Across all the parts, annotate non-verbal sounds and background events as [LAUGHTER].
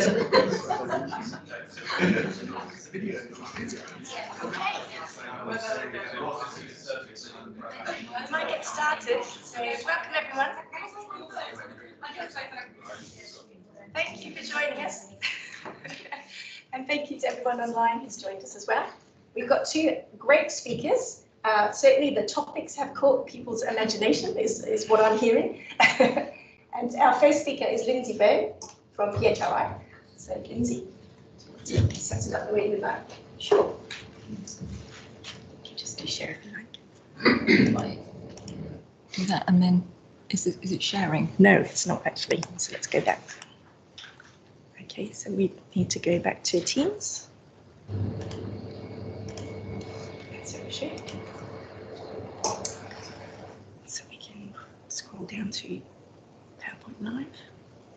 I might get started. So welcome everyone. Thank you for joining us. [LAUGHS] and thank you to everyone online who's joined us as well. We've got two great speakers. Uh, certainly the topics have caught people's imagination is, is what I'm hearing. [LAUGHS] and our first speaker is Lindsay Bearne from PHRI. So Lindsay, set it up the way you like. Sure. You can just do share if you like. [CLEARS THROAT] Do that and then, is it, is it sharing? No, it's not actually. So let's go back. Okay, so we need to go back to Teams. So we. So we can scroll down to PowerPoint Live.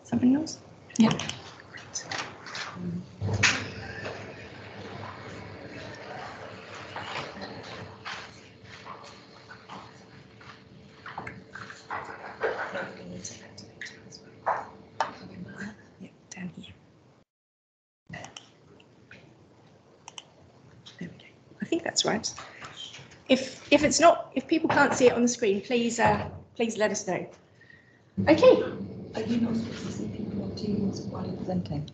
Something else? Yeah. Great. We need to activate it as well. Down here. There we go. I think that's right. If if it's not, if people can't see it on the screen, please uh, please let us know. Okay. Are you not supposed to see people on Teams while you're presenting?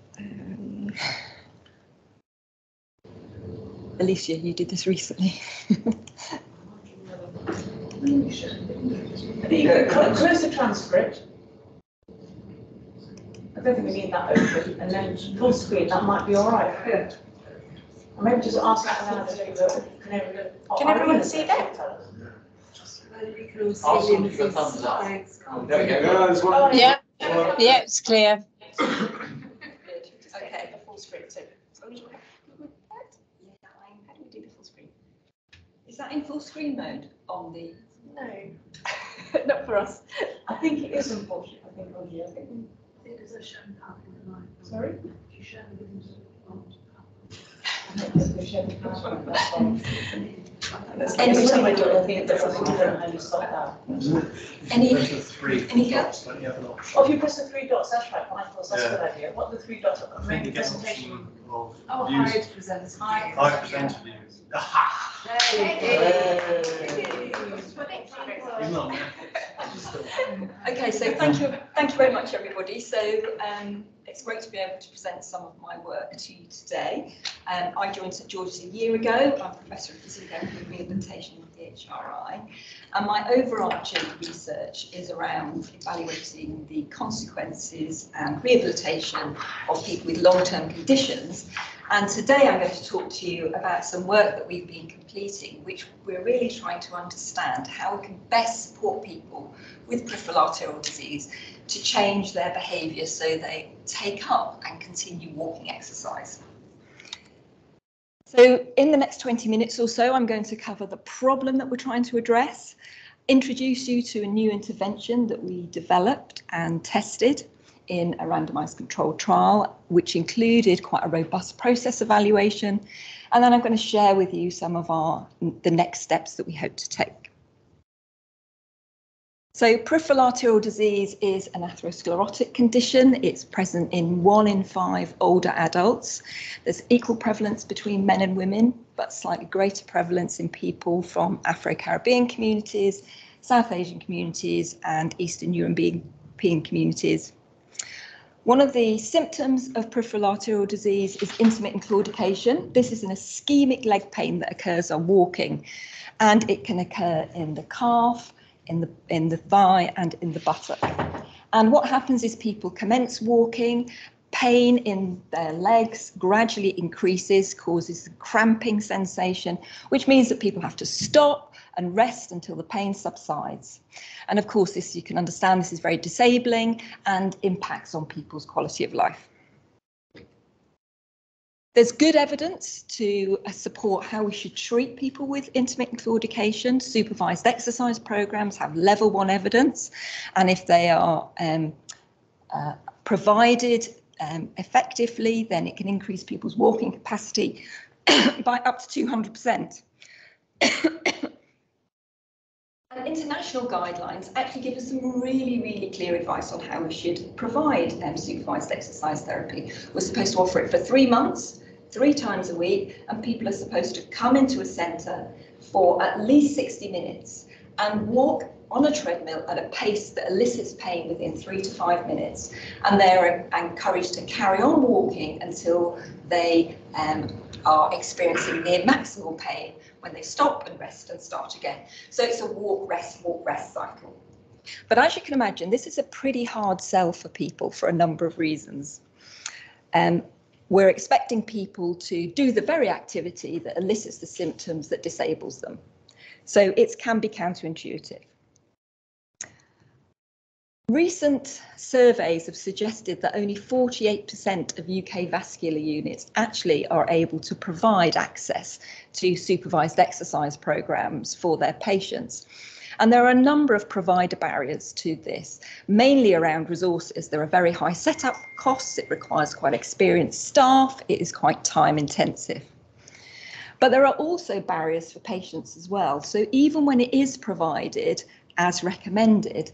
Alicia, you did this recently. [LAUGHS] I think you could cl- close the transcript. I don't think we need that open, and then full screen, that might be all right. Good. Or maybe just ask that aloud, so can everyone. Oh, can everyone see that? Ask them for a thumbs up. There we go. Yeah. Oh, Yeah, yeah, it's clear. [LAUGHS] Okay, the full screen. So, are we happy with that? How do we do the full screen? Is that in full screen mode on the? No, [LAUGHS] not for us. I think it is unfortunate, I think, on here, I think. Sorry? I think it's the shared PowerPoint, that's fine. Every time I do it, I think it does something different, I just thought that. Any, Press the three any help? dots, don't you have an option? Oh, if you press the three dots, that's right, I thought that's a good idea. What are the three dots, I think maybe you get an presentation? option of Oh, views. hi, presenters. Hi. I presented views. Aha! Even on there. Okay, so thank you, thank you very much, everybody. So um, it's great to be able to present some of my work to you today. Um, I joined St George's a year ago. I'm Professor of Physiotherapy Rehabilitation with the HRI. And my overarching research is around evaluating the consequences and rehabilitation of people with long-term conditions. And today I'm going to talk to you about some work that we've been completing, which we're really trying to understand how we can best support people with peripheral arterial disease to change their behaviour so they take up and continue walking exercise. So in the next 20 minutes or so, I'm going to cover the problem that we're trying to address, introduce you to a new intervention that we developed and tested in a randomised controlled trial, which included quite a robust process evaluation. And then I'm going to share with you some of our the next steps that we hope to take. So peripheral arterial disease is an atherosclerotic condition. It's present in one in five older adults. There's equal prevalence between men and women, but slightly greater prevalence in people from Afro-Caribbean communities, South Asian communities and Eastern European communities. One of the symptoms of peripheral arterial disease is intermittent claudication. This is an ischemic leg pain that occurs on walking, and it can occur in the calf, in the in the thigh, and in the buttock. And what happens is people commence walking, pain in their legs gradually increases, causes a cramping sensation, which means that people have to stop and rest until the pain subsides. And of course, this you can understand this is very disabling and impacts on people's quality of life. There's good evidence to uh, support how we should treat people with intermittent claudication. Supervised exercise programs have level one evidence, and if they are um, uh, provided um, effectively, then it can increase people's walking capacity [COUGHS] by up to 200%. [COUGHS] And international guidelines actually give us some really, really clear advice on how we should provide um, supervised exercise therapy. We're supposed to offer it for three months, three times a week, and people are supposed to come into a centre for at least 60 minutes and walk on a treadmill at a pace that elicits pain within three to five minutes. And they're encouraged to carry on walking until they um, are experiencing near maximal pain when they stop and rest and start again. So it's a walk, rest, walk, rest cycle. But as you can imagine, this is a pretty hard sell for people for a number of reasons. Um, we're expecting people to do the very activity that elicits the symptoms that disables them. So it can be counterintuitive. Recent surveys have suggested that only 48% of UK vascular units actually are able to provide access to supervised exercise programs for their patients. And there are a number of provider barriers to this, mainly around resources. There are very high setup costs, it requires quite experienced staff, it is quite time intensive. But there are also barriers for patients as well. So even when it is provided as recommended,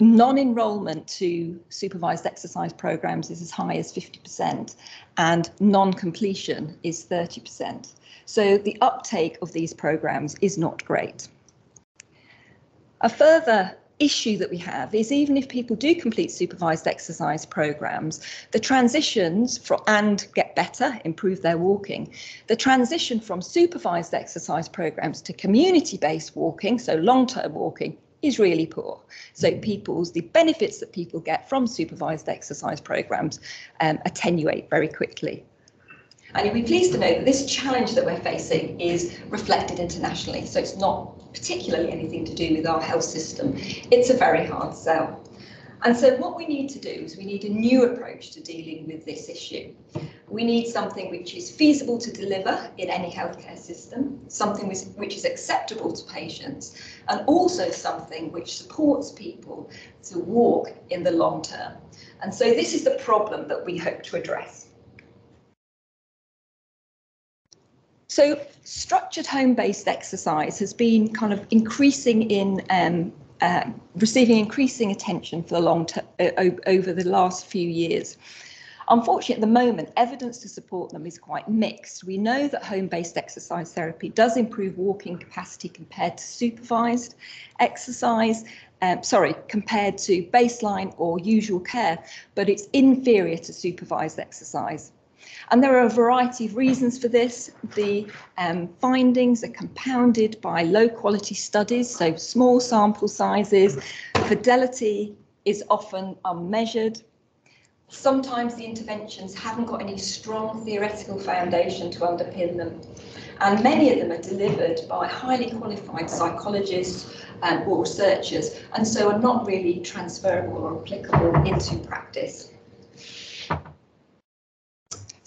non-enrollment to supervised exercise programs is as high as 50% and non-completion is 30%. So the uptake of these programs is not great. A further issue that we have is even if people do complete supervised exercise programs, the transitions for, and get better, improve their walking, the transition from supervised exercise programs to community-based walking, so long-term walking, is really poor. So people's the benefits that people get from supervised exercise programs um, attenuate very quickly. And you'll be pleased to know that this challenge that we're facing is reflected internationally. So it's not particularly anything to do with our health system. It's a very hard sell. And so what we need to do is we need a new approach to dealing with this issue. We need something which is feasible to deliver in any healthcare system, something which is acceptable to patients, and also something which supports people to walk in the long term. And so this is the problem that we hope to address. So structured home-based exercise has been kind of increasing in um, uh, receiving increasing attention for the long over the last few years. Unfortunately, at the moment, evidence to support them is quite mixed. We know that home-based exercise therapy does improve walking capacity compared to supervised exercise, um, sorry, compared to baseline or usual care, but it's inferior to supervised exercise. And there are a variety of reasons for this. The um, findings are compounded by low quality studies, so small sample sizes. Fidelity is often unmeasured. Sometimes the interventions haven't got any strong theoretical foundation to underpin them. And many of them are delivered by highly qualified psychologists um, or researchers, and so are not really transferable or applicable into practice.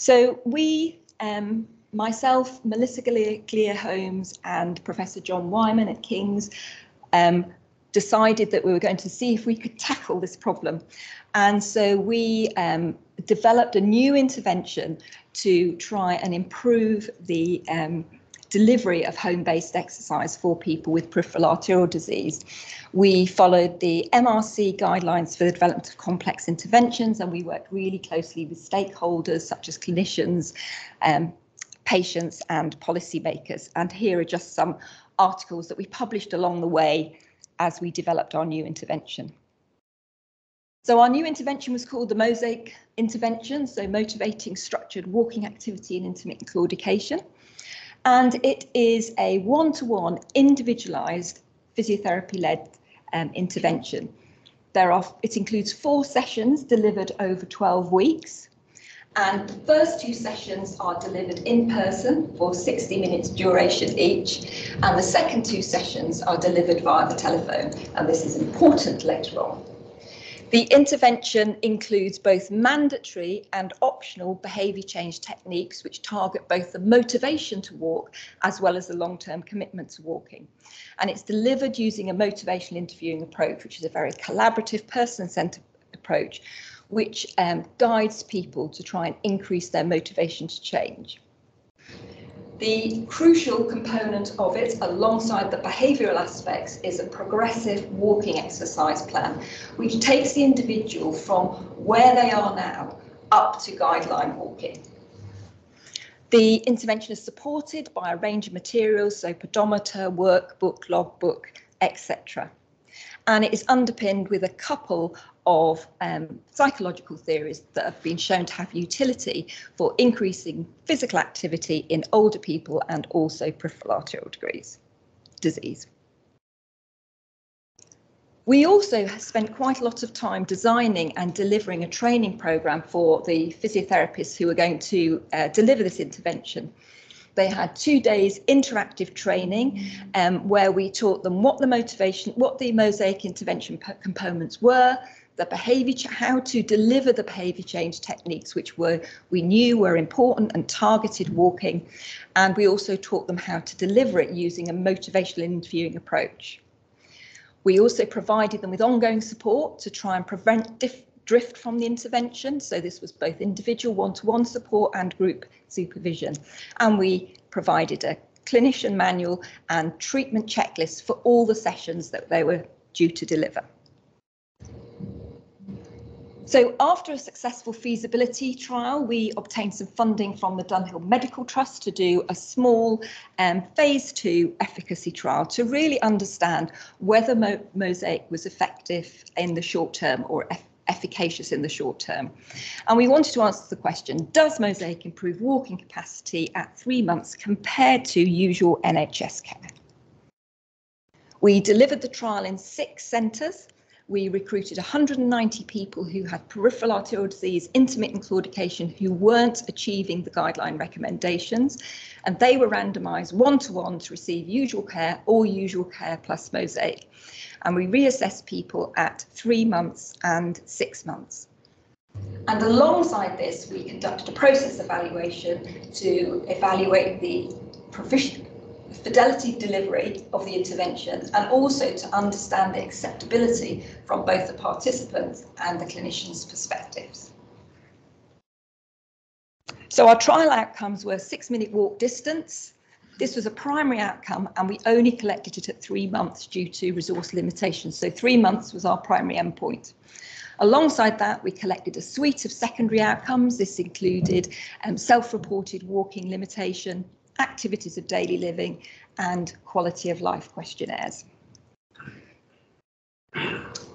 So we, um, myself, Melissa Galea Holmes and Professor John Weinman at King's um, decided that we were going to see if we could tackle this problem. And so we um, developed a new intervention to try and improve the um, delivery of home-based exercise for people with peripheral arterial disease. We followed the MRC guidelines for the development of complex interventions and we worked really closely with stakeholders such as clinicians, um, patients and policymakers. And here are just some articles that we published along the way as we developed our new intervention. So our new intervention was called the Mosaic intervention, so motivating structured walking activity and intermittent claudication and it is a one-to-one individualized physiotherapy-led um, intervention. There are, it includes four sessions delivered over 12 weeks. And the first two sessions are delivered in person for 60 minutes duration each. And the second two sessions are delivered via the telephone. And this is important later on. The intervention includes both mandatory and optional behaviour change techniques which target both the motivation to walk as well as the long-term commitment to walking. And it's delivered using a motivational interviewing approach, which is a very collaborative person-centred approach, which um, guides people to try and increase their motivation to change. The crucial component of it, alongside the behavioural aspects, is a progressive walking exercise plan, which takes the individual from where they are now up to guideline walking. The intervention is supported by a range of materials, so pedometer, workbook, logbook, etc. And it is underpinned with a couple of um, psychological theories that have been shown to have utility for increasing physical activity in older people and also peripheral degrees, disease. We also spent quite a lot of time designing and delivering a training programme for the physiotherapists who are going to uh, deliver this intervention. They had two days interactive training um, where we taught them what the motivation, what the mosaic intervention components were, the behaviour, how to deliver the behaviour change techniques, which were we knew were important and targeted walking, and we also taught them how to deliver it using a motivational interviewing approach. We also provided them with ongoing support to try and prevent drift from the intervention. So this was both individual one-to-one support and group supervision. And we provided a clinician manual and treatment checklist for all the sessions that they were due to deliver. So after a successful feasibility trial, we obtained some funding from the Dunhill Medical Trust to do a small um, phase two efficacy trial to really understand whether Mo Mosaic was effective in the short term or efficacious in the short term. And we wanted to answer the question, does Mosaic improve walking capacity at three months compared to usual NHS care? We delivered the trial in six centres we recruited 190 people who had peripheral arterial disease, intermittent claudication, who weren't achieving the guideline recommendations, and they were randomised one-to-one to receive usual care or usual care plus mosaic. And we reassessed people at three months and six months. And alongside this, we conducted a process evaluation to evaluate the proficient fidelity delivery of the intervention and also to understand the acceptability from both the participants and the clinicians' perspectives. So our trial outcomes were six minute walk distance. This was a primary outcome and we only collected it at three months due to resource limitations. So three months was our primary endpoint. Alongside that, we collected a suite of secondary outcomes. This included um, self-reported walking limitation, activities of daily living and quality of life questionnaires.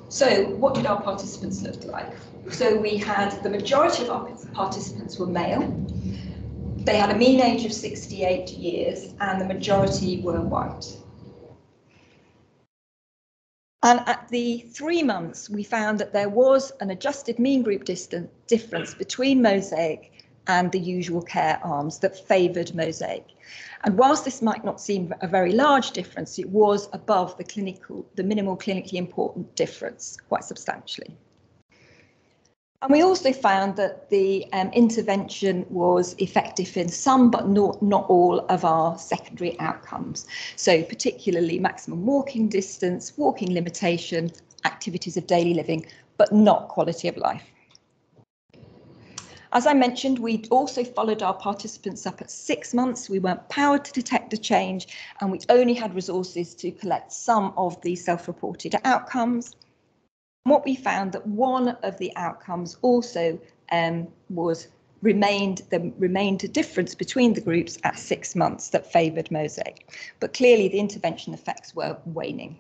So what did our participants look like? So we had the majority of our participants were male. They had a mean age of 68 years and the majority were white. And at the three months, we found that there was an adjusted mean group distance difference between Mosaic and the usual care arms that favoured Mosaic. And whilst this might not seem a very large difference, it was above the clinical, the minimal clinically important difference quite substantially. And we also found that the um, intervention was effective in some but not, not all of our secondary outcomes. So particularly maximum walking distance, walking limitation, activities of daily living, but not quality of life. As I mentioned, we also followed our participants up at six months. We weren't powered to detect a change and we only had resources to collect some of the self-reported outcomes. What we found that one of the outcomes also um, was remained the remained a difference between the groups at six months that favoured mosaic, but clearly the intervention effects were waning.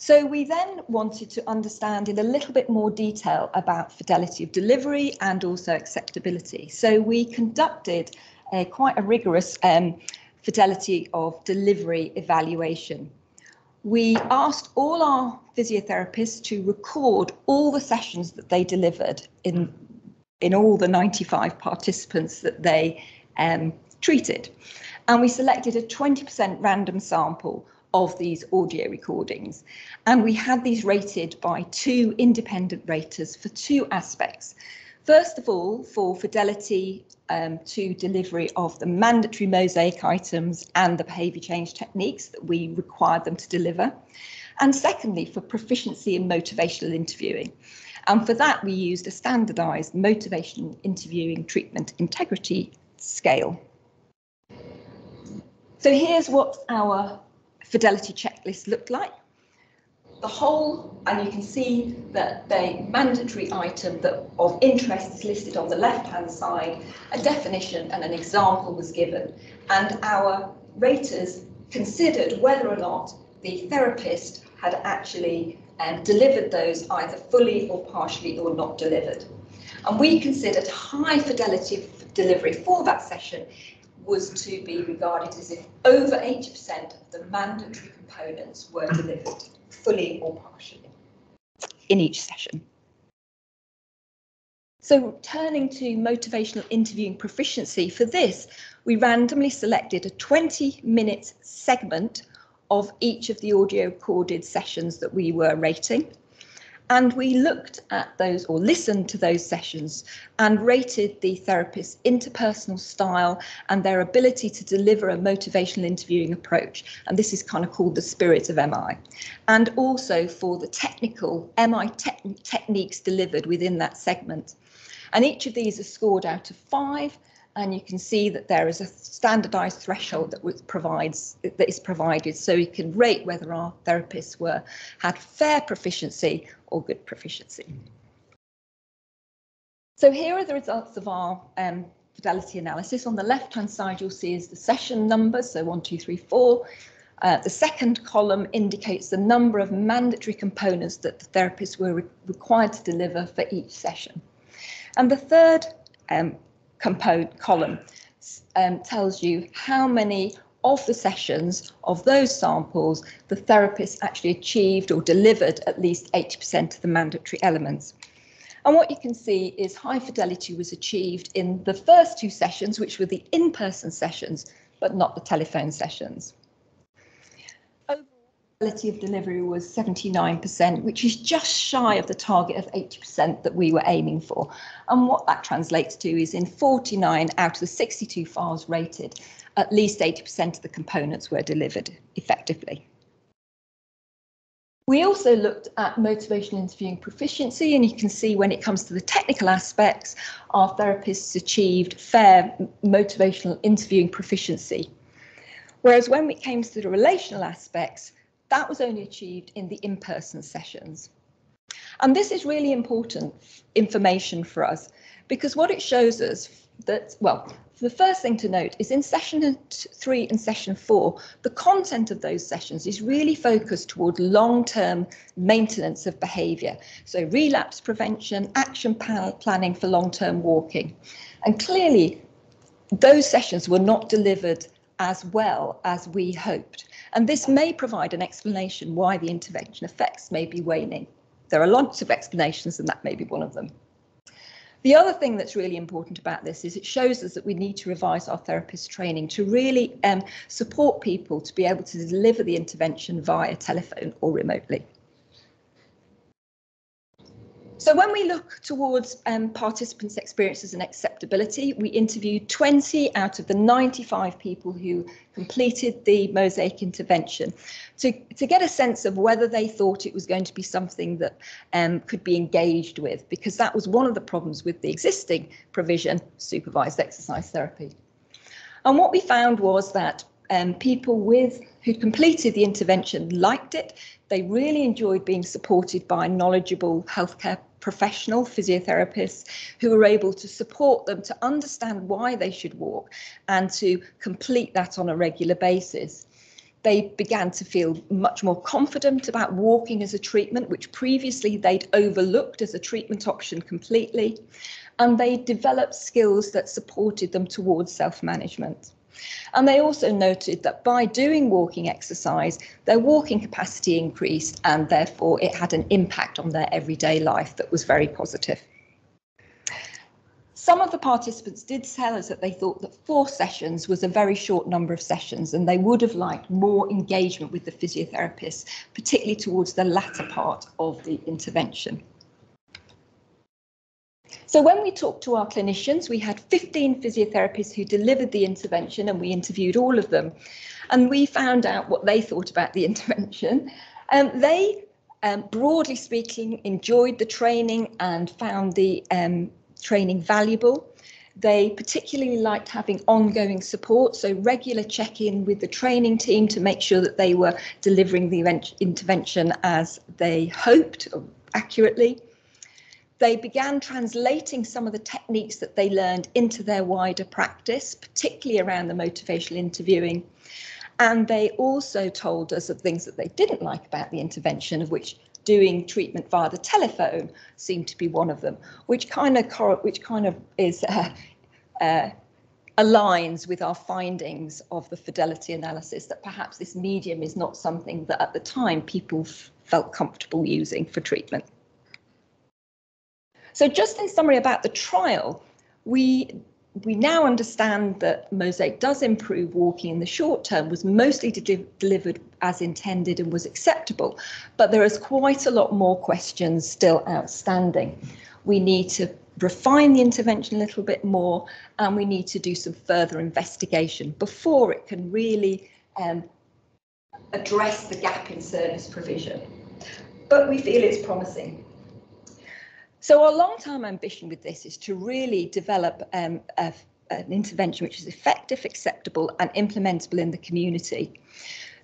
So we then wanted to understand in a little bit more detail about fidelity of delivery and also acceptability. So we conducted a, quite a rigorous um, fidelity of delivery evaluation. We asked all our physiotherapists to record all the sessions that they delivered in, in all the 95 participants that they um, treated. And we selected a 20% random sample of these audio recordings. And we had these rated by two independent raters for two aspects. First of all, for fidelity um, to delivery of the mandatory mosaic items and the behaviour change techniques that we required them to deliver. And secondly, for proficiency in motivational interviewing. And for that, we used a standardised motivation interviewing treatment integrity scale. So here's what our fidelity checklist looked like. The whole, and you can see that the mandatory item that of interest is listed on the left-hand side, a definition and an example was given, and our raters considered whether or not the therapist had actually um, delivered those either fully or partially or not delivered. And we considered high fidelity delivery for that session was to be regarded as if over 80% of the mandatory components were delivered fully or partially in each session. So turning to motivational interviewing proficiency, for this, we randomly selected a 20 minute segment of each of the audio recorded sessions that we were rating. And we looked at those or listened to those sessions and rated the therapist's interpersonal style and their ability to deliver a motivational interviewing approach. And this is kind of called the spirit of MI. And also for the technical MI te techniques delivered within that segment. And each of these are scored out of five and you can see that there is a standardized threshold that provides that is provided so you can rate whether our therapists were had fair proficiency or good proficiency. So here are the results of our um, fidelity analysis. On the left hand side you'll see is the session numbers, so one, two, three, four. Uh, the second column indicates the number of mandatory components that the therapists were re required to deliver for each session. And the third um, component column um, tells you how many of the sessions of those samples the therapist actually achieved or delivered at least 80% of the mandatory elements. And what you can see is high fidelity was achieved in the first two sessions, which were the in-person sessions, but not the telephone sessions quality of delivery was 79%, which is just shy of the target of 80% that we were aiming for. And what that translates to is in 49 out of the 62 files rated, at least 80% of the components were delivered effectively. We also looked at motivational interviewing proficiency, and you can see when it comes to the technical aspects, our therapists achieved fair motivational interviewing proficiency. Whereas when it came to the relational aspects, that was only achieved in the in-person sessions. And this is really important information for us because what it shows us that, well, the first thing to note is in session three and session four, the content of those sessions is really focused toward long-term maintenance of behaviour. So relapse prevention, action planning for long-term walking. And clearly, those sessions were not delivered as well as we hoped. And this may provide an explanation why the intervention effects may be waning. There are lots of explanations, and that may be one of them. The other thing that's really important about this is it shows us that we need to revise our therapist training to really um, support people to be able to deliver the intervention via telephone or remotely. So when we look towards um, participants' experiences and acceptability, we interviewed 20 out of the 95 people who completed the mosaic intervention to, to get a sense of whether they thought it was going to be something that um, could be engaged with, because that was one of the problems with the existing provision, supervised exercise therapy. And what we found was that um, people with who completed the intervention liked it. They really enjoyed being supported by knowledgeable healthcare professional physiotherapists who were able to support them to understand why they should walk and to complete that on a regular basis. They began to feel much more confident about walking as a treatment, which previously they'd overlooked as a treatment option completely. And they developed skills that supported them towards self management. And they also noted that by doing walking exercise, their walking capacity increased and therefore it had an impact on their everyday life that was very positive. Some of the participants did tell us that they thought that four sessions was a very short number of sessions and they would have liked more engagement with the physiotherapist, particularly towards the latter part of the intervention. So when we talked to our clinicians, we had 15 physiotherapists who delivered the intervention and we interviewed all of them. And we found out what they thought about the [LAUGHS] intervention. Um, they, um, broadly speaking, enjoyed the training and found the um, training valuable. They particularly liked having ongoing support, so regular check-in with the training team to make sure that they were delivering the intervention as they hoped accurately. They began translating some of the techniques that they learned into their wider practice, particularly around the motivational interviewing. And they also told us of things that they didn't like about the intervention, of which doing treatment via the telephone seemed to be one of them, which kind of which kind of is uh, uh, aligns with our findings of the fidelity analysis that perhaps this medium is not something that at the time people felt comfortable using for treatment. So just in summary about the trial, we we now understand that Mosaic does improve walking in the short term, was mostly de- delivered as intended and was acceptable, but there is quite a lot more questions still outstanding. We need to refine the intervention a little bit more and we need to do some further investigation before it can really um, address the gap in service provision. But we feel it's promising. So our long-term ambition with this is to really develop um, a, an intervention which is effective, acceptable and implementable in the community.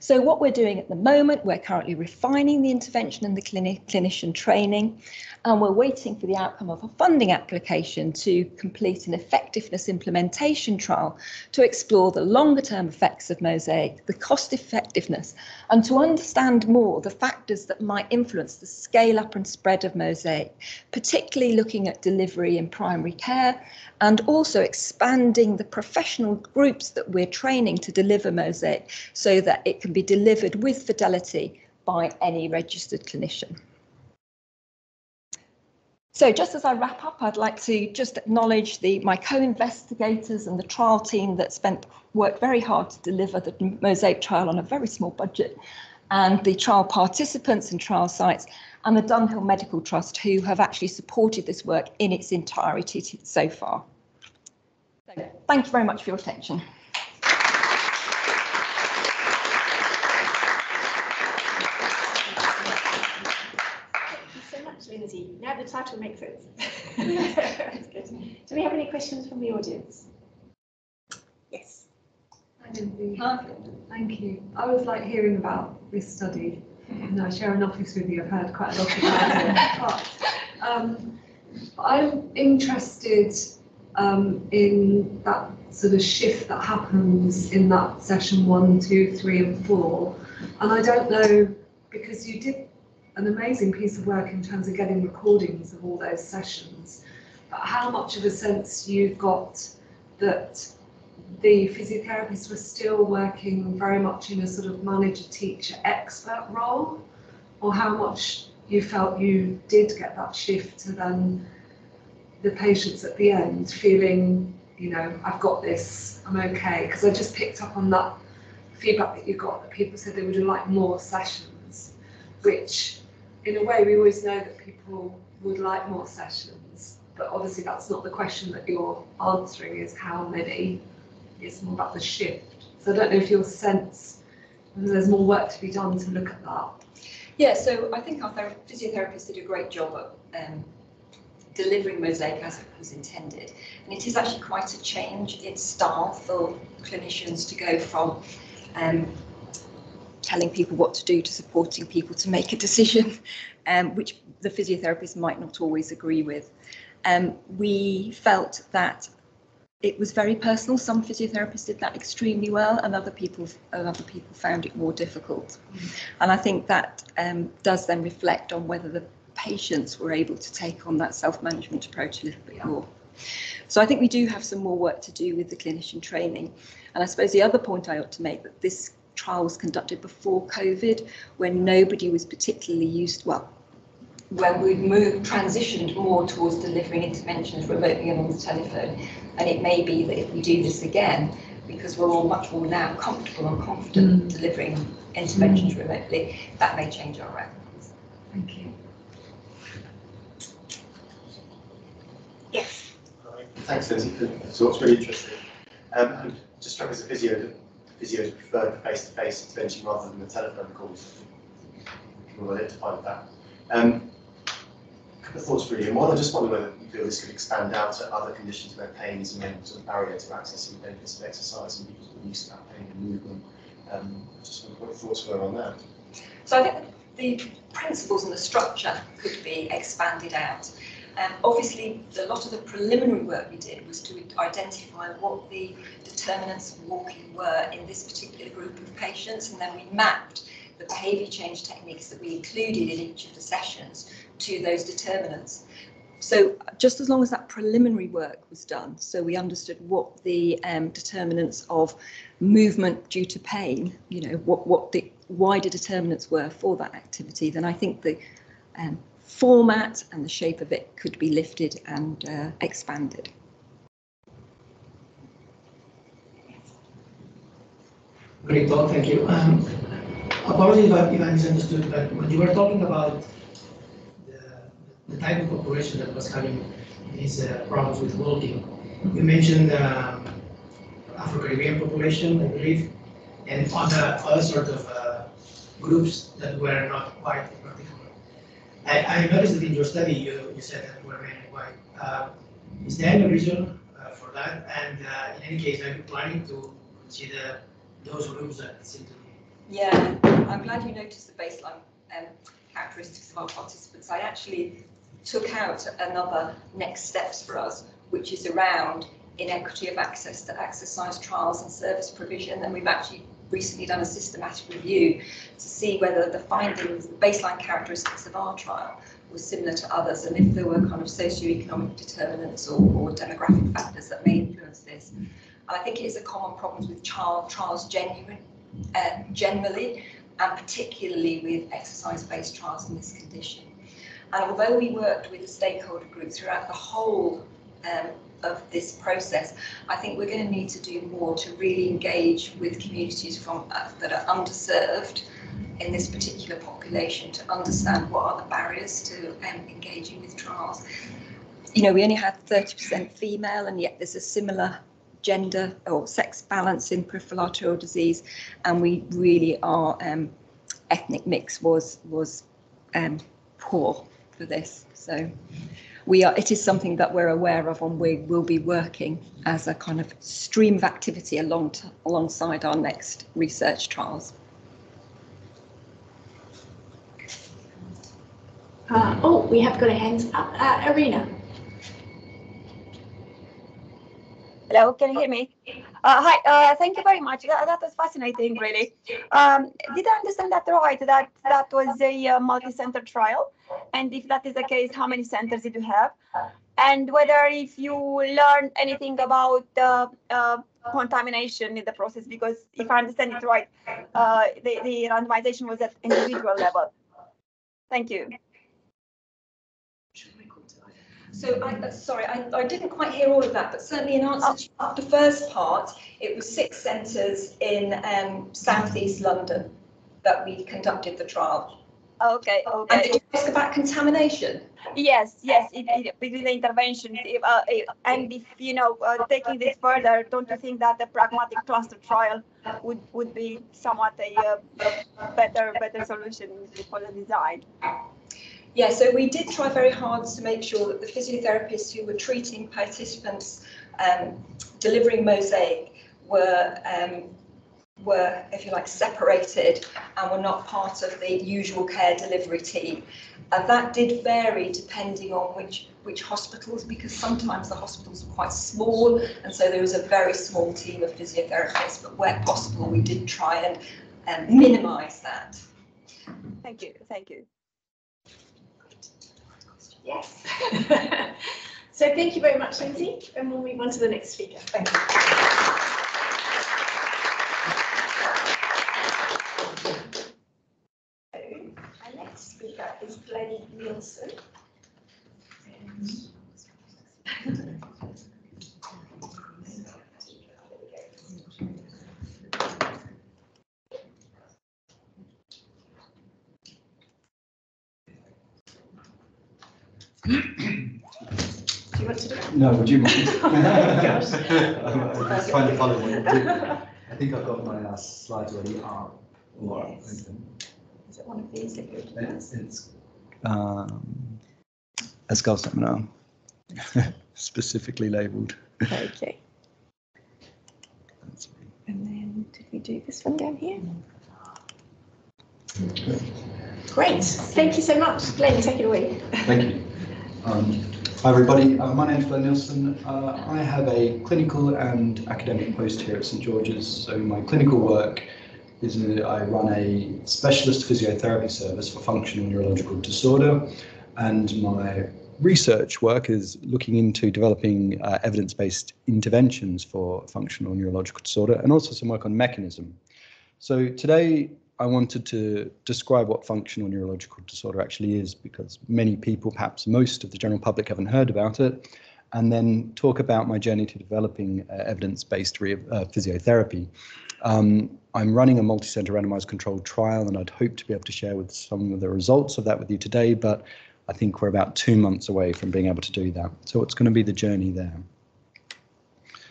So what we're doing at the moment, we're currently refining the intervention and the clinic, clinician training, and we're waiting for the outcome of a funding application to complete an effectiveness implementation trial to explore the longer term effects of Mosaic, the cost effectiveness, and to understand more the factors that might influence the scale up and spread of Mosaic, particularly looking at delivery in primary care and also expanding the professional groups that we're training to deliver Mosaic so that it can be delivered with fidelity by any registered clinician. So just as I wrap up, I'd like to just acknowledge the my co-investigators and the trial team that spent worked very hard to deliver the Mosaic trial on a very small budget, and the trial participants and trial sites, and the Dunhill Medical Trust who have actually supported this work in its entirety so far. So thank you very much for your attention. Thank you so much, Lindsay. Now the title makes sense. [LAUGHS] That's good. Do we have any questions from the audience? Yes. Hi, Lindsay. Thank you. I was like hearing about this study. And I share an office with you. I've heard quite a lot about it. But [LAUGHS] um, I'm interested um, in that sort of shift that happens in that session one, two, three, and four. And I don't know because you did an amazing piece of work in terms of getting recordings of all those sessions. But how much of a sense you've got that the physiotherapists were still working very much in a sort of manager, teacher, expert role, or how much you felt you did get that shift to then the patients at the end feeling, you know, I've got this, I'm okay. Because I just picked up on that feedback that you got that people said they would like more sessions, which in a way we always know that people would like more sessions. But obviously that's not the question that you're answering is how many it's more about the shift. So I don't know if you'll sense there's more work to be done to look at that. Yeah, so I think our ther- physiotherapists did a great job at um, delivering Mosaic as it was intended. And it is actually quite a change in style for clinicians to go from um, telling people what to do to supporting people to make a decision, [LAUGHS] um, which the physiotherapist might not always agree with. Um, we felt that it was very personal. Some physiotherapists did that extremely well, and other people and other people found it more difficult. And I think that um, does then reflect on whether the patients were able to take on that self-management approach a little bit more. So I think we do have some more work to do with the clinician training. And I suppose the other point I ought to make that this trial was conducted before COVID, when nobody was particularly used, well, when we moved, transitioned more towards delivering interventions remotely and on the telephone. And it may be that if we do this again, because we're all much more now comfortable and confident delivering interventions remotely, that may change our outcomes. Thank you. Yes. Right. Thanks, Lindsay, So the. It's really interesting. Um, and just struck as a physio, that physios prefer the face-to-face intervention rather than the telephone calls. Will identify with that. Um, couple of thoughts really. And one, I just wonder whether you feel this could expand out to other conditions where pain is a main sort of barrier to accessing benefits of exercise and people's to that pain and movement. Um, just wonder what your thoughts were on that. So I think the principles and the structure could be expanded out. Um, obviously, a lot of the preliminary work we did was to identify what the determinants of walking were in this particular group of patients, and then we mapped the behaviour change techniques that we included in each of the sessions to those determinants. So just as long as that preliminary work was done, so we understood what the um, determinants of movement due to pain, you know, what, what the wider determinants were for that activity, then I think the um, format and the shape of it could be lifted and uh, expanded. Great talk, thank you. Um, apologies if I misunderstood, but when you were talking about the, the type of population that was having these uh, problems with walking, you mentioned um, Afro-Caribbean population, I believe, and other, other sort of uh, groups that were not particular. I, I noticed that in your study, you, you said that were mainly white. Uh, is there any reason uh, for that? And uh, in any case, are you planning to consider those groups that seem to be Yeah, I'm glad you noticed the baseline um, characteristics of our participants. I actually took out another next steps for us, which is around inequity of access to exercise trials and service provision. And we've actually recently done a systematic review to see whether the findings, the baseline characteristics of our trial were similar to others and if there were kind of socioeconomic determinants or, or demographic factors that may influence this. And I think it is a common problem with child trials genuine, uh, generally, and particularly with exercise-based trials in this condition. And although we worked with the stakeholder group throughout the whole um, of this process, I think we're going to need to do more to really engage with communities from uh, that are underserved in this particular population to understand what are the barriers to um, engaging with trials. You know, we only had 30% female, and yet there's a similar gender or sex balance in peripheral arterial disease, and we really our um, ethnic mix was was um, poor for this. So we are it is something that we're aware of and we will be working as a kind of stream of activity along to, alongside our next research trials. Uh, oh, we have got a hand up. Uh, Arena. Hello, can you hear me? Uh, hi, uh, thank you very much. That, that was fascinating, really. Um, did I understand that right? That that was a uh, multi-center trial, and if that is the case, how many centers did you have? And whether if you learned anything about uh, uh, contamination in the process, because if I understand it right, uh, the, the randomization was at individual level. Thank you. So I, uh, sorry, I, I didn't quite hear all of that, but certainly in answer to the first part, it was six centres in um, southeast London that we conducted the trial. Okay, And okay. did you ask about contamination? Yes, yes, it, it, between the intervention. if, uh, if- and if, you know, uh, taking this further, don't you think that the pragmatic cluster trial would, would be somewhat a, uh, better, better solution for the design? Yeah, so we did try very hard to make sure that the physiotherapists who were treating participants um, delivering mosaic were um, were, if you like, separated and were not part of the usual care delivery team. And that did vary depending on which which hospitals, because sometimes the hospitals are quite small, and so there was a very small team of physiotherapists. But where possible, we did try and um, minimise that. Thank you, thank you. Yes. [LAUGHS] so thank you very much, Lindsay, and we'll move on to the next speaker. Thank you. So our next speaker is Glennie Nielsen. Do you want to do it? No, would you mind? [LAUGHS] Gosh. I'm I'm trying to follow what you're doing. [LAUGHS] I think I've got my uh, slides already up. or Yes. open. Is it one of these that you're doing? It's, it's, um, ESCAL seminar, [LAUGHS] specifically labelled. Okay. And then did we do this one down here? Great, thank you so much. Glenn, take it away. Thank you. Um, Hi, everybody. Uh, My name's Glenn Nielsen. Uh, I have a clinical and academic post here at St George's. So my clinical work is uh, I run a specialist physiotherapy service for functional neurological disorder, and my research work is looking into developing uh, evidence-based interventions for functional neurological disorder, and also some work on mechanism. So today I wanted to describe what functional neurological disorder actually is because many people, perhaps most of the general public, haven't heard about it, and then talk about my journey to developing uh, evidence-based re- uh, physiotherapy. Um, I'm running a multi-center randomized controlled trial, and I'd hope to be able to share with some of the results of that with you today, but I think we're about two months away from being able to do that. So it's going to be the journey there.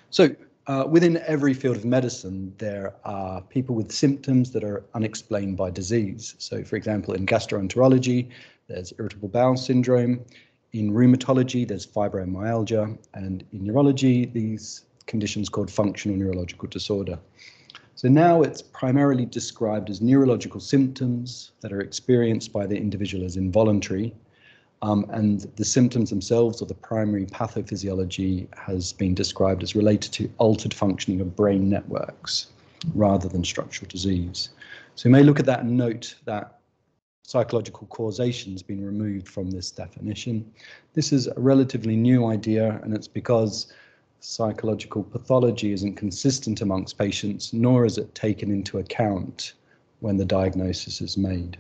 So uh, within every field of medicine, there are people with symptoms that are unexplained by disease. So, for example, in gastroenterology, there's irritable bowel syndrome. In rheumatology, there's fibromyalgia. And in neurology, these conditions called functional neurological disorder. So now it's primarily described as neurological symptoms that are experienced by the individual as involuntary um, and the symptoms themselves or the primary pathophysiology has been described as related to altered functioning of brain networks rather than structural disease. So you may look at that and note that psychological causation has been removed from this definition. This is a relatively new idea, and it's because psychological pathology isn't consistent amongst patients, nor is it taken into account when the diagnosis is made.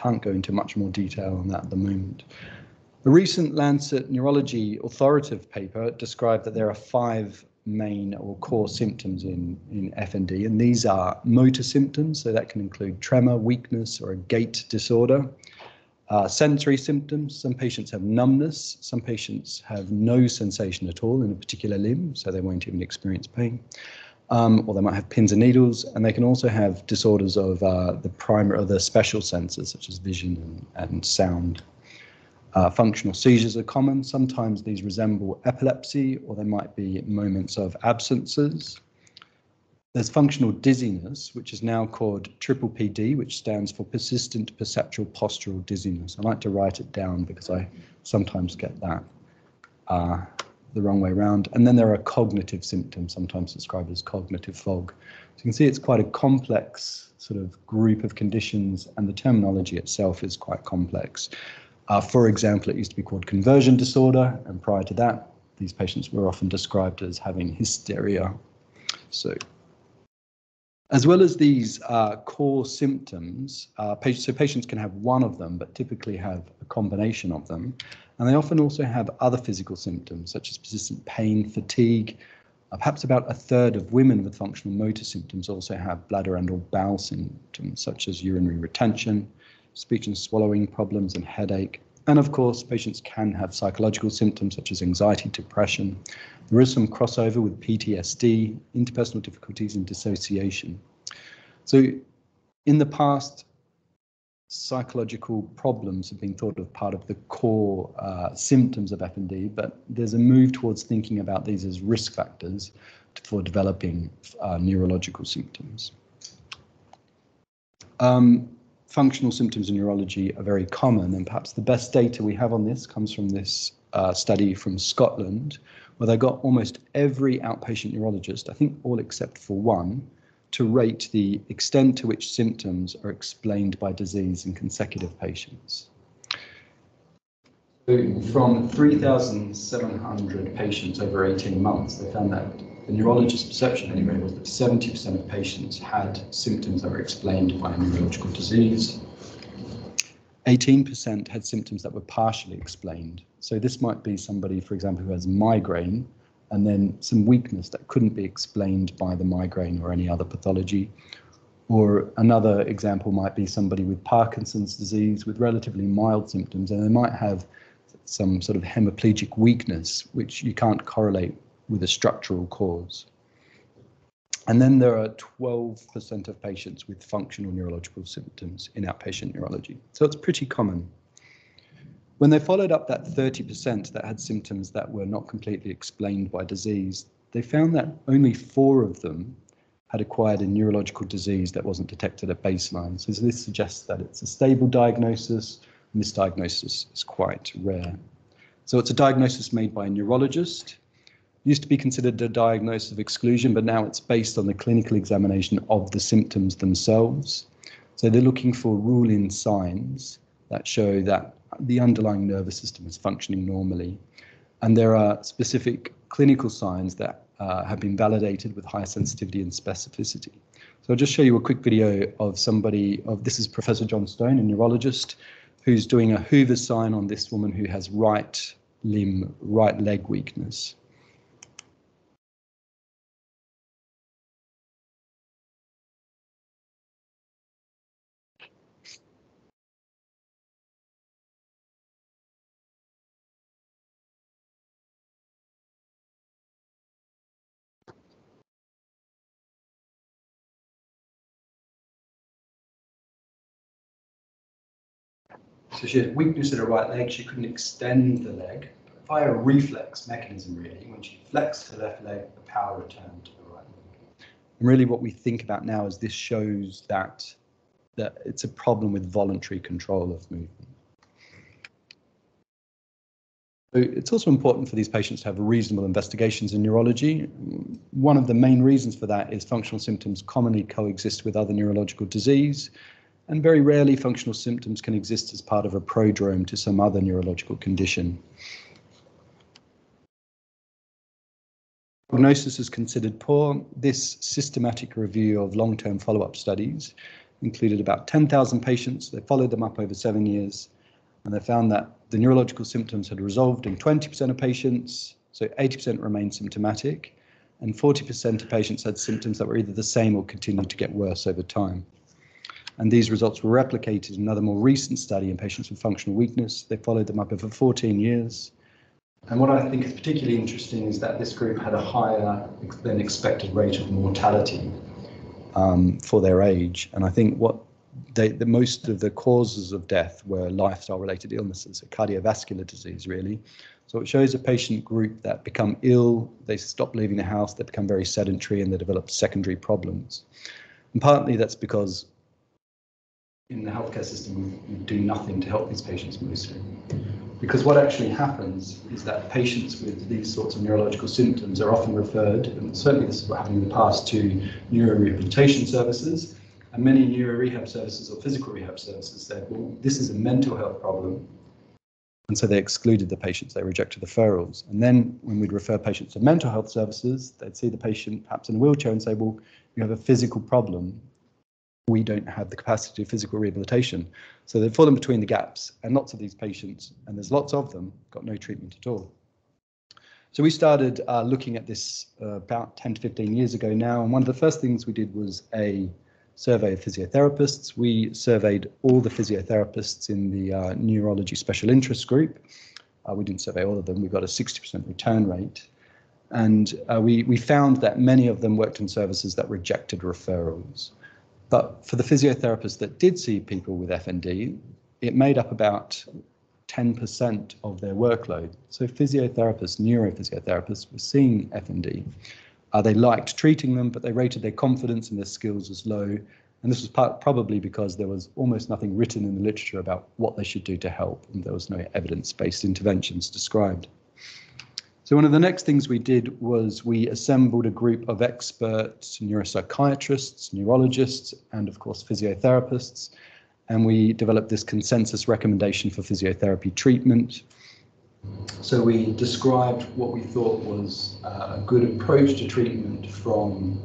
Can't go into much more detail on that at the moment. A recent Lancet Neurology authoritative paper described that there are five main or core symptoms in, in FND, and these are motor symptoms, so that can include tremor, weakness, or a gait disorder. Uh, sensory symptoms, some patients have numbness, some patients have no sensation at all in a particular limb, so they won't even experience pain um, or they might have pins and needles, and they can also have disorders of uh, the primary or the special senses, such as vision and, and sound. Uh, functional seizures are common. Sometimes these resemble epilepsy, or they might be moments of absences. There's functional dizziness, which is now called triple PD, which stands for persistent perceptual postural dizziness. I like to write it down because I sometimes get that. Uh, the wrong way around. And then there are cognitive symptoms, sometimes described as cognitive fog. So you can see it's quite a complex sort of group of conditions, and the terminology itself is quite complex. Uh, for example, it used to be called conversion disorder, and prior to that, these patients were often described as having hysteria. So, as well as these uh, core symptoms, uh, patients, so patients can have one of them, but typically have a combination of them. And they often also have other physical symptoms, such as persistent pain, fatigue. Uh, perhaps about a third of women with functional motor symptoms also have bladder and or bowel symptoms, such as urinary retention, speech and swallowing problems, and headache. And of course, patients can have psychological symptoms such as anxiety, depression. There is some crossover with PTSD, interpersonal difficulties, and dissociation. So in the past, psychological problems have been thought of part of the core uh, symptoms of FND, but there's a move towards thinking about these as risk factors for developing uh, neurological symptoms. Um, functional symptoms in neurology are very common, and perhaps the best data we have on this comes from this uh, study from Scotland, where they got almost every outpatient neurologist, I think all except for one, to rate the extent to which symptoms are explained by disease in consecutive patients. From 3,700 patients over 18 months, they found that the neurologist's perception anyway was that 70% of patients had symptoms that were explained by a neurological disease. 18% had symptoms that were partially explained. So this might be somebody, for example, who has migraine and then some weakness that couldn't be explained by the migraine or any other pathology. Or another example might be somebody with Parkinson's disease with relatively mild symptoms, and they might have some sort of hemiplegic weakness, which you can't correlate with a structural cause. And then there are 12% of patients with functional neurological symptoms in outpatient neurology. So it's pretty common. When they followed up that 30% that had symptoms that were not completely explained by disease, they found that only four of them had acquired a neurological disease that wasn't detected at baseline. So this suggests that it's a stable diagnosis, misdiagnosis is quite rare. So it's a diagnosis made by a neurologist. Used to be considered a diagnosis of exclusion, but now it's based on the clinical examination of the symptoms themselves. So they're looking for rule-in signs that show that the underlying nervous system is functioning normally. And there are specific clinical signs that uh, have been validated with high sensitivity and specificity. So I'll just show you a quick video of somebody of this is Professor Jon Stone, a neurologist, who's doing a Hoover sign on this woman who has right limb, right leg weakness. So she had weakness in her right leg, she couldn't extend the leg. Via a reflex mechanism, really, when she flexed her left leg, the power returned to the right leg. And really what we think about now is this shows that, that it's a problem with voluntary control of movement. So it's also important for these patients to have reasonable investigations in neurology. One of the main reasons for that is functional symptoms commonly coexist with other neurological disease, and very rarely functional symptoms can exist as part of a prodrome to some other neurological condition. Prognosis is considered poor. This systematic review of long-term follow-up studies included about 10,000 patients. They followed them up over seven years, and they found that the neurological symptoms had resolved in 20% of patients, so 80% remained symptomatic, and 40% of patients had symptoms that were either the same or continued to get worse over time. And these results were replicated in another more recent study in patients with functional weakness. They followed them up over 14 years. And what I think is particularly interesting is that this group had a higher than expected rate of mortality um, for their age. And I think what they, the most of the causes of death were lifestyle related illnesses, cardiovascular disease, really. So it shows a patient group that become ill, they stop leaving the house, they become very sedentary, and they develop secondary problems. And partly that's because in the healthcare system, do nothing to help these patients mostly. Because what actually happens is that patients with these sorts of neurological symptoms are often referred, and certainly this is what happened in the past, to neurorehabilitation services. And many neuro rehab services or physical rehab services said, well, this is a mental health problem. And so they excluded the patients, they rejected the referrals. And then when we'd refer patients to mental health services, they'd see the patient perhaps in a wheelchair and say, well, you have a physical problem we don't have the capacity to physical rehabilitation. So they've fallen between the gaps and lots of these patients, and there's lots of them, got no treatment at all. So we started uh, looking at this uh, about 10 to 15 years ago now, and one of the first things we did was a survey of physiotherapists. We surveyed all the physiotherapists in the uh, neurology special interest group. Uh, we didn't survey all of them, we got a 60% return rate. And uh, we, we found that many of them worked in services that rejected referrals. But for the physiotherapists that did see people with FND, it made up about 10% of their workload. So physiotherapists, neurophysiotherapists were seeing FND. Uh, they liked treating them, but they rated their confidence and their skills as low. And this was part, probably because there was almost nothing written in the literature about what they should do to help, and there was no evidence-based interventions described. So one of the next things we did was we assembled a group of experts, neuropsychiatrists, neurologists, and of course physiotherapists, and we developed this consensus recommendation for physiotherapy treatment. So we described what we thought was uh, a good approach to treatment from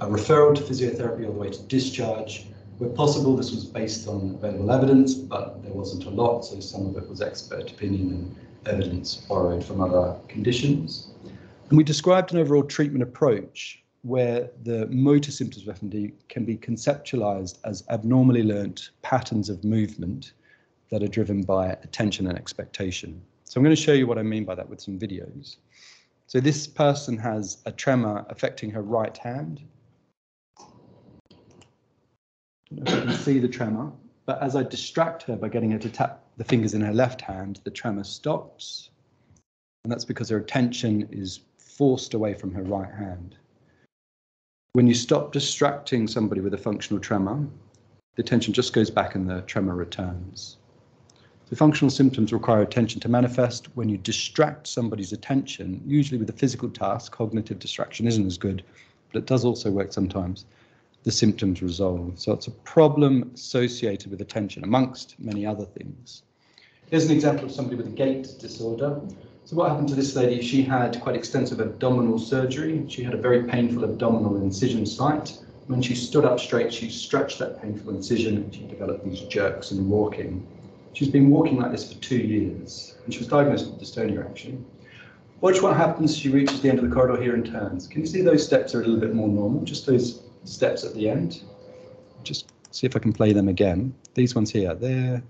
a referral to physiotherapy all the way to discharge. Where possible, this was based on available evidence, but there wasn't a lot, so some of it was expert opinion and evidence borrowed from other conditions. And we described an overall treatment approach where the motor symptoms of FND can be conceptualized as abnormally learnt patterns of movement that are driven by attention and expectation. So I'm going to show you what I mean by that with some videos. So this person has a tremor affecting her right hand. You can see the tremor. But as I distract her by getting her to tap the fingers in her left hand, the tremor stops. And that's because her attention is forced away from her right hand. When you stop distracting somebody with a functional tremor, the attention just goes back and the tremor returns. The functional symptoms require attention to manifest. When you distract somebody's attention, usually with a physical task, cognitive distraction isn't as good, but it does also work sometimes, the symptoms resolve. So it's a problem associated with attention, amongst many other things. Here's an example of somebody with a gait disorder. So what happened to this lady? She had quite extensive abdominal surgery. She had a very painful abdominal incision site. When she stood up straight, she stretched that painful incision and she developed these jerks in walking. She's been walking like this for two years and she was diagnosed with dystonia actually. Watch what happens she reaches the end of the corridor here and turns. Can you see those steps are a little bit more normal? Just those steps at the end. Just see if I can play them again. These ones here, there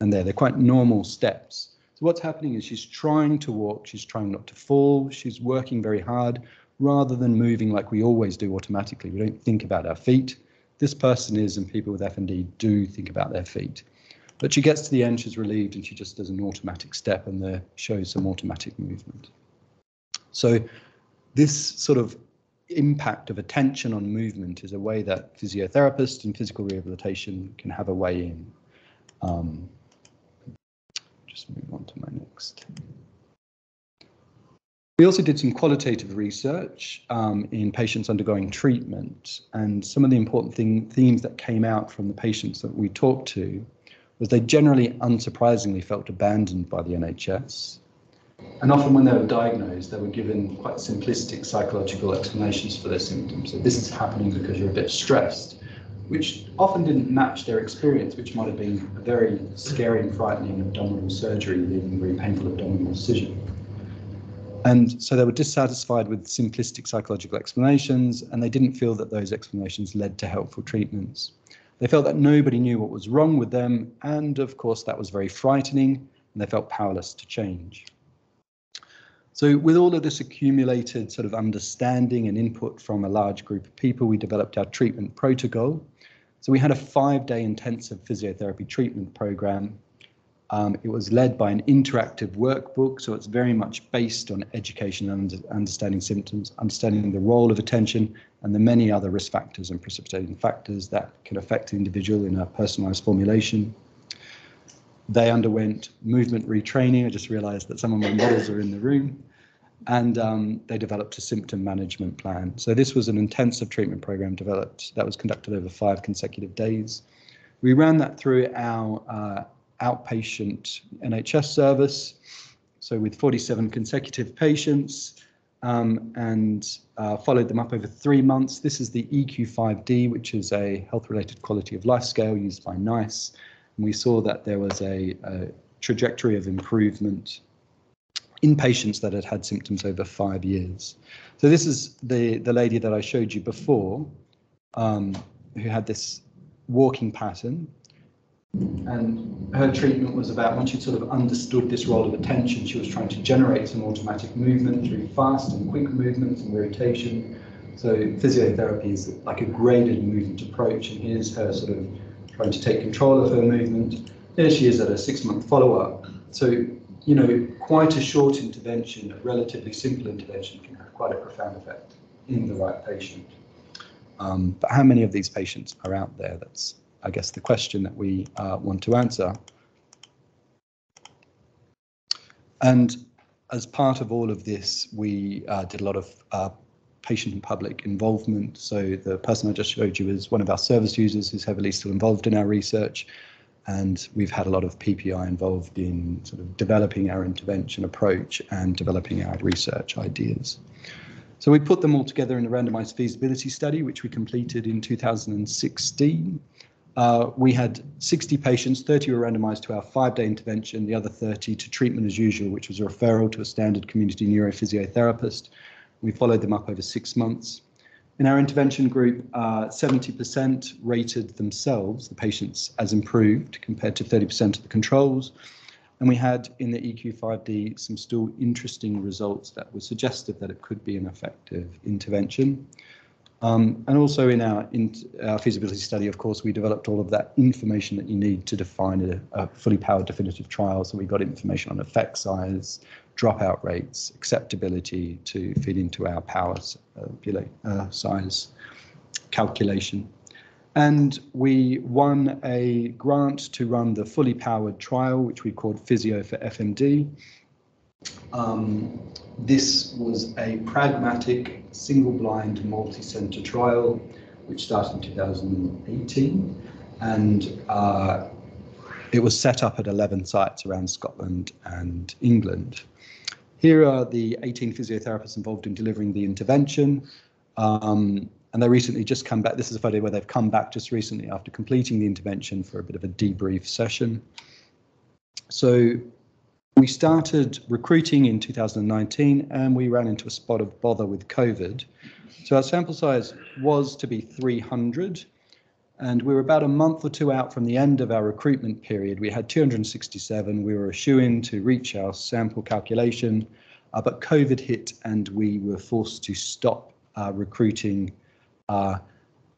and there, they're quite normal steps. So what's happening is she's trying to walk, she's trying not to fall, she's working very hard rather than moving like we always do automatically. We don't think about our feet. This person is, and people with FND do think about their feet. But she gets to the end, she's relieved, and she just does an automatic step and there shows some automatic movement. So this sort of impact of attention on movement is a way that physiotherapists and physical rehabilitation can have a way in. Um, just move on to my next. We also did some qualitative research um, in patients undergoing treatment, and some of the important thing, themes that came out from the patients that we talked to was they generally, unsurprisingly, felt abandoned by the NHS. And often when they were diagnosed, they were given quite simplistic psychological explanations for their symptoms. So this is happening because you're a bit stressed, which often didn't match their experience, which might have been a very scary and frightening abdominal surgery, leading to a very painful abdominal incision. And so they were dissatisfied with simplistic psychological explanations, and they didn't feel that those explanations led to helpful treatments. They felt that nobody knew what was wrong with them, and of course, that was very frightening, and they felt powerless to change. So, with all of this accumulated sort of understanding and input from a large group of people, we developed our treatment protocol. So, we had a five day intensive physiotherapy treatment program um, it was led by an interactive workbook, so it's very much based on education and understanding symptoms, understanding the role of attention, and the many other risk factors and precipitating factors that can affect the individual in a personalized formulation. They underwent movement retraining. I just realized that some of my models are in the room. And um, they developed a symptom management plan. So this was an intensive treatment program developed that was conducted over five consecutive days. We ran that through our uh, outpatient NHS service. So with 47 consecutive patients um, and uh, followed them up over three months. This is the EQ5D, which is a health-related quality of life scale used by NICE. We saw that there was a, a trajectory of improvement in patients that had had symptoms over five years. So this is the, the lady that I showed you before, um, who had this walking pattern and her treatment was about once she sort of understood this role of attention, she was trying to generate some automatic movement through fast and quick movements and rotation. So physiotherapy is like a graded movement approach, and here's her sort of trying to take control of her movement. There she is at a six-month follow-up. So, you know, quite a short intervention, a relatively simple intervention can have quite a profound effect in the right patient. Um, but how many of these patients are out there? That's I guess, the question that we uh, want to answer. And as part of all of this, we uh, did a lot of uh, patient and public involvement. So the person I just showed you is one of our service users who's heavily still involved in our research. And we've had a lot of PPI involved in sort of developing our intervention approach and developing our research ideas. So we put them all together in a randomized feasibility study, which we completed in 2016. Uh, we had 60 patients, 30 were randomized to our five-day intervention, the other 30 to treatment as usual, which was a referral to a standard community neurophysiotherapist. We followed them up over six months. In our intervention group, 70% uh, rated themselves, the patients, as improved compared to 30% of the controls. And we had in the EQ5D some still interesting results that were suggestive that it could be an effective intervention. Um, and also in our, in our feasibility study, of course, we developed all of that information that you need to define a, a fully powered definitive trial. So we got information on effect size, dropout rates, acceptability to feed into our power uh, uh, size calculation. And we won a grant to run the fully powered trial, which we called Physio for FMD. Um, this was a pragmatic, single-blind, multi-center trial, which started in 2018, and uh, it was set up at 11 sites around Scotland and England. Here are the 18 physiotherapists involved in delivering the intervention. Um, and they recently just come back. This is a photo where they've come back just recently after completing the intervention for a bit of a debrief session. So we started recruiting in 2019 and we ran into a spot of bother with COVID. So our sample size was to be 300 and we were about a month or two out from the end of our recruitment period. We had 267. We were a shoe in to reach our sample calculation, uh, but COVID hit and we were forced to stop uh, recruiting uh,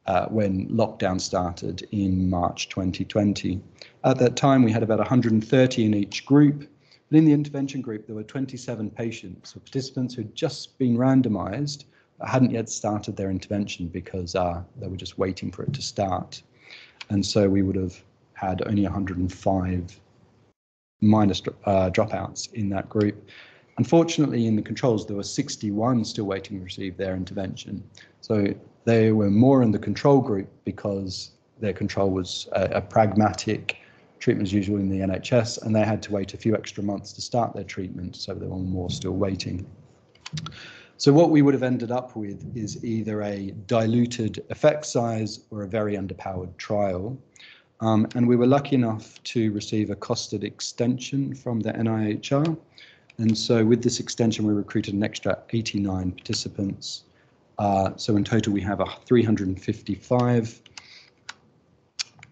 uh when lockdown started in March 2020. At that time, we had about 130 in each group but in the intervention group, there were 27 patients or participants who had just been randomized, but hadn't yet started their intervention because uh, they were just waiting for it to start. And so we would have had only 105 minus uh, dropouts in that group. Unfortunately, in the controls, there were 61 still waiting to receive their intervention. So they were more in the control group because their control was a, a pragmatic treatment as usual in the NHS, and they had to wait a few extra months to start their treatment, so there were more still waiting. So what we would have ended up with is either a diluted effect size or a very underpowered trial. Um, and we were lucky enough to receive a costed extension from the NIHR. And so with this extension, we recruited an extra 89 participants. Uh, so in total, we have a 355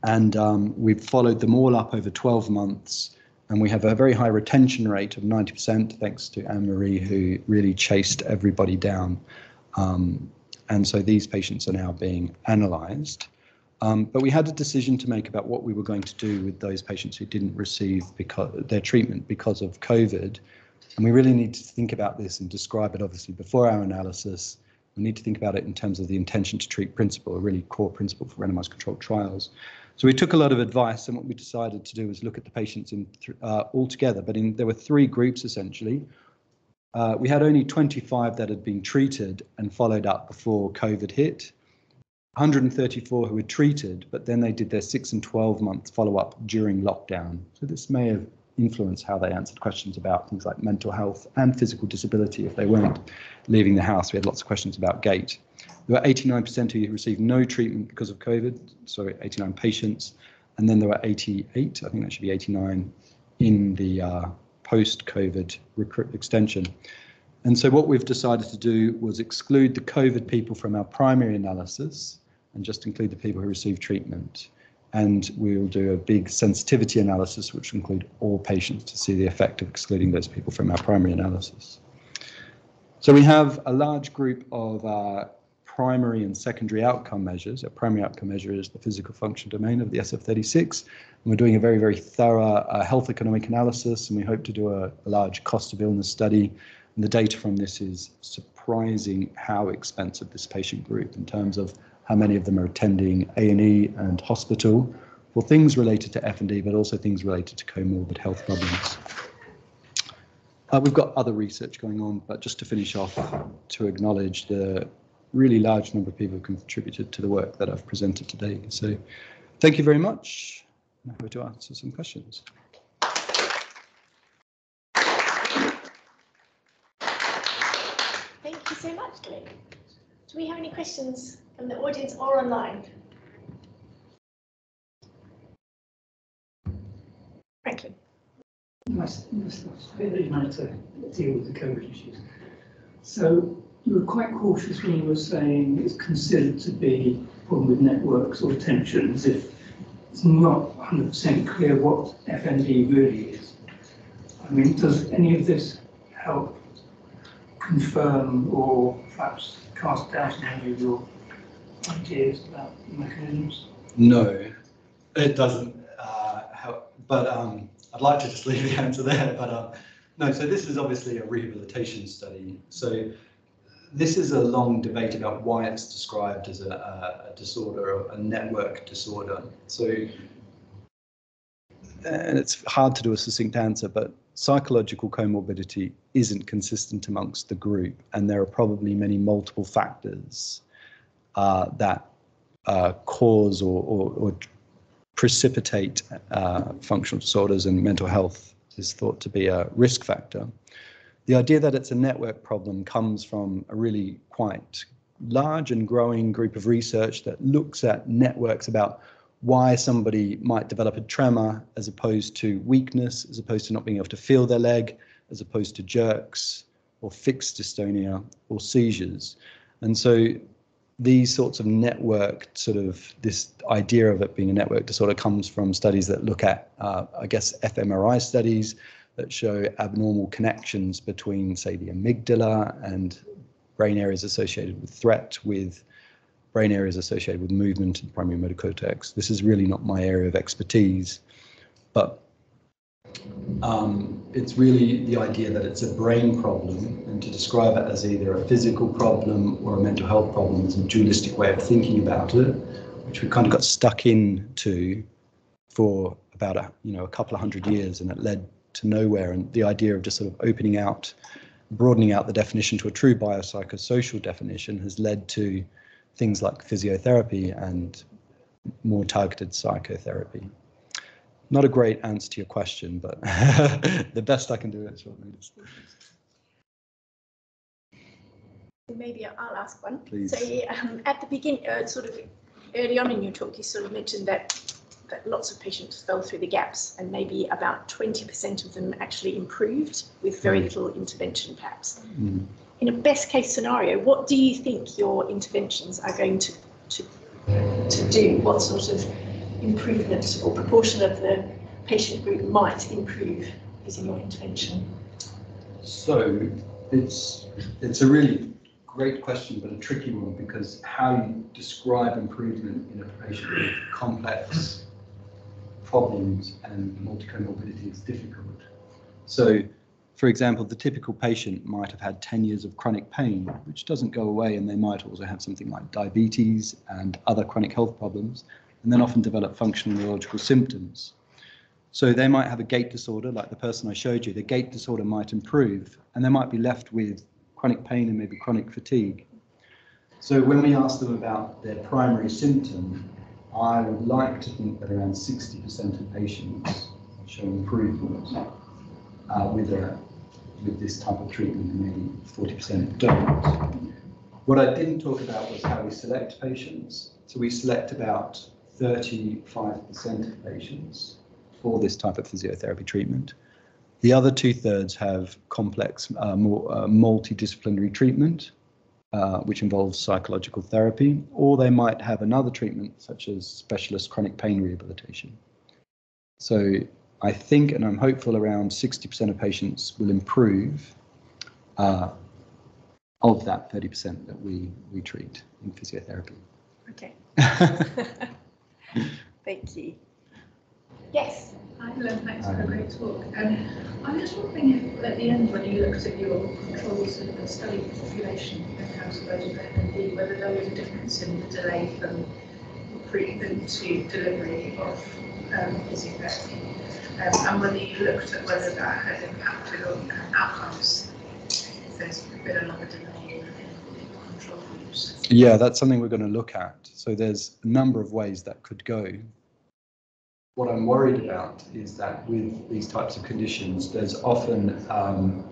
and um, we've followed them all up over 12 months and we have a very high retention rate of 90% thanks to Anne-Marie who really chased everybody down. Um, and so these patients are now being analysed. Um, but we had a decision to make about what we were going to do with those patients who didn't receive because, their treatment because of COVID. And we really need to think about this and describe it obviously before our analysis. We need to think about it in terms of the intention to treat principle, a really core principle for randomized controlled trials. So we took a lot of advice, and what we decided to do was look at the patients in uh, all together. But in, there were three groups essentially. Uh, we had only 25 that had been treated and followed up before COVID hit. 134 who were treated, but then they did their six and 12 month follow up during lockdown. So this may have influenced how they answered questions about things like mental health and physical disability if they weren't leaving the house. We had lots of questions about gait. There were 89% who received no treatment because of COVID, sorry, 89 patients. And then there were 88, I think that should be 89, in the uh, post-COVID recruit extension. And so what we've decided to do was exclude the COVID people from our primary analysis and just include the people who received treatment. And we'll do a big sensitivity analysis, which will include all patients to see the effect of excluding those people from our primary analysis. So we have a large group of uh, primary and secondary outcome measures. A primary outcome measure is the physical function domain of the SF36. And we're doing a very, very thorough uh, health economic analysis, and we hope to do a, a, large cost of illness study. And the data from this is surprising how expensive this patient group in terms of how many of them are attending A&E and hospital for things related to FND, but also things related to comorbid health problems. Uh, we've got other research going on, but just to finish off, to acknowledge the really large number of people who contributed to the work that I've presented today. So thank you very much. I'm happy to answer some questions. Thank you so much, Glenn. Do we have any questions from the audience or online? Franklin. Nice, nice, nice. Very nice to deal with the COVID issues. So you were quite cautious when you were saying it's considered to be a problem with networks or tensions if it's not 100% clear what FND really is. I mean, does any of this help confirm or perhaps cast doubt on any of your ideas about mechanisms? No, it doesn't. Uh, help, but um, I'd like to just leave the answer there. But um, no, so this is obviously a rehabilitation study. So this is a long debate about why it's described as a, a, disorder, a network disorder. So, and it's hard to do a succinct answer, but psychological comorbidity isn't consistent amongst the group, and there are probably many multiple factors uh, that uh, cause or, or, or precipitate uh, functional disorders and mental health is thought to be a risk factor. The idea that it's a network problem comes from a really quite large and growing group of research that looks at networks about why somebody might develop a tremor as opposed to weakness, as opposed to not being able to feel their leg, as opposed to jerks or fixed dystonia or seizures. And so these sorts of network sort of this idea of it being a network disorder comes from studies that look at, uh, I guess, fMRI studies that show abnormal connections between, say, the amygdala and brain areas associated with threat with brain areas associated with movement and primary motor cortex. This is really not my area of expertise, but um, it's really the idea that it's a brain problem, and to describe it as either a physical problem or a mental health problem is a dualistic way of thinking about it, which we kind of got stuck into for about a you know a couple of hundred years, and it led to nowhere. And the idea of just sort of opening out, broadening out the definition to a true biopsychosocial definition has led to things like physiotherapy and more targeted psychotherapy not a great answer to your question, but [LAUGHS] the best I can do at short notice. Maybe I'll ask one. Please. So um, at the beginning, uh, sort of early on in your talk, you sort of mentioned that that lots of patients fell through the gaps and maybe about 20% of them actually improved with very Mm. little intervention perhaps. Mm. In a best case scenario, what do you think your interventions are going to, to, to do? What sort of improvement or proportion of the patient group might improve using your intervention? So it's it's a really great question, but a tricky one because how you describe improvement in a patient with complex problems and multi-comorbidity is difficult. So, for example, the typical patient might have had 10 years of chronic pain, which doesn't go away, and they might also have something like diabetes and other chronic health problems, and then often develop functional neurological symptoms. So they might have a gait disorder, like the person I showed you. The gait disorder might improve, and they might be left with chronic pain and maybe chronic fatigue. So when we ask them about their primary symptom, I would like to think that around 60% of patients show improvement uh, with a with this type of treatment, and maybe 40% don't. What I didn't talk about was how we select patients. So we select about 35% of patients for this type of physiotherapy treatment. The other two thirds have complex, uh, more uh, multidisciplinary treatment, uh, which involves psychological therapy, or they might have another treatment such as specialist chronic pain rehabilitation. So I think, and I'm hopeful, around 60% of patients will improve uh, of that 30% that we, we treat in physiotherapy. Okay. [LAUGHS] [LAUGHS] Thank you. Yes. Hi, Helen, thanks for a great talk. Um, I'm just wondering if at the end, when you looked at your controls of the study population and how to those with ND, whether there was a difference in the delay from recruitment to delivery of um, physiotherapy, um, and whether you looked at whether that had impacted on outcomes, if there's been another delay in, in control groups. Yeah, that's something we're going to look at. So there's a number of ways that could go. What I'm worried about is that with these types of conditions, there's often um,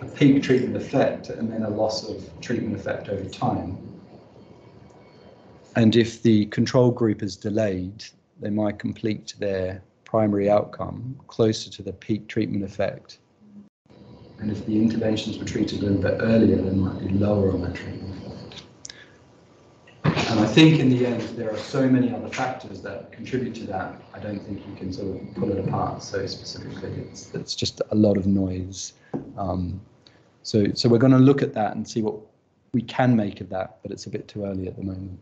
a peak treatment effect and then a loss of treatment effect over time. And if the control group is delayed, they might complete their primary outcome closer to the peak treatment effect. And if the interventions were treated a little bit earlier, they might be lower on that treatment. And I think in the end, there are so many other factors that contribute to that. I don't think you can sort of pull it apart so specifically. It's, it's just a lot of noise. Um, so, so we're going to look at that and see what we can make of that, but it's a bit too early at the moment.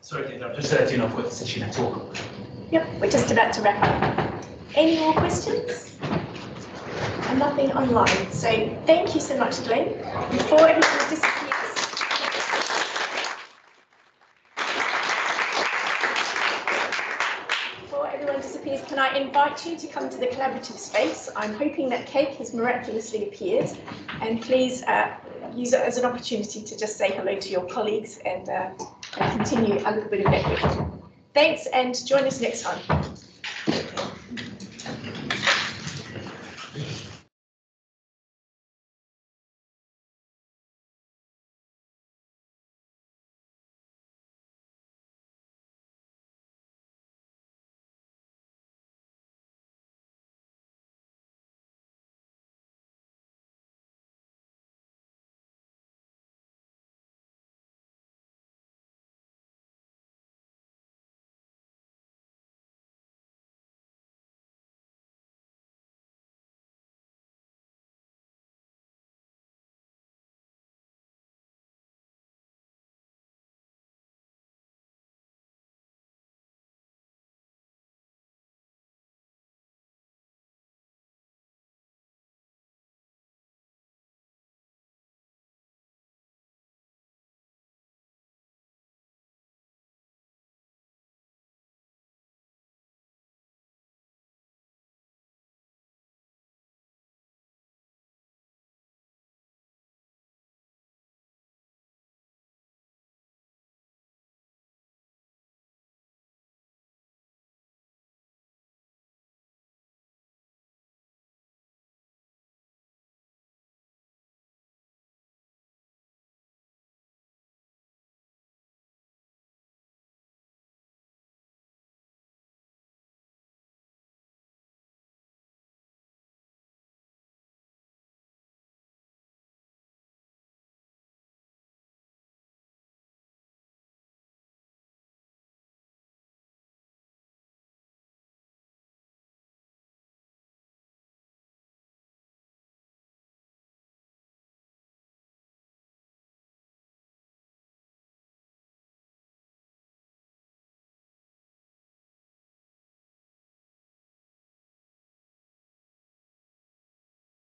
Sorry, I'm just edging off what session I talk. Yep, we're just about to wrap up. Any more questions? Nothing online. So thank you so much, Glenn. Before everyone disappears. Before everyone disappears, can I invite you to come to the collaborative space? I'm hoping that cake has miraculously appeared. And please uh, use it as an opportunity to just say hello to your colleagues and, uh, and continue a little bit of networking. Thanks and join us next time.